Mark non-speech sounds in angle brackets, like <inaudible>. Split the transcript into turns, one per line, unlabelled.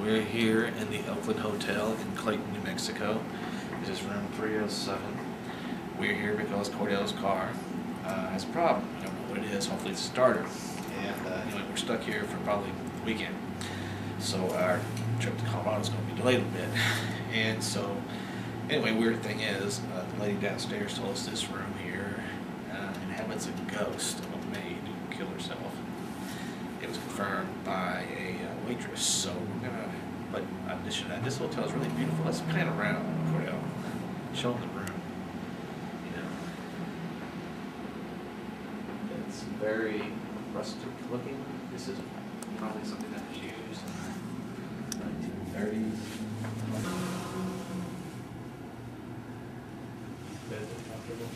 We're here in the Eklund Hotel in Clayton, New Mexico. This is room 307. We're here because Cordell's car uh, has a problem. I don't know what it is. Hopefully it's a starter. And uh, anyway, we're stuck here for probably the weekend. So our trip to Colorado is going to be delayed a bit. <laughs> And so, anyway, weird thing is, uh, the lady downstairs told us this room here uh, inhabits a ghost of a maid who killed herself. It was confirmed by a uh, waitress. So we're gonna. But uh, this, uh, this hotel is really beautiful. Let's pan around, Cordell. Show them the room. You know, it's very rustic looking. This is probably something that was used in the 1930s. Bed is comfortable.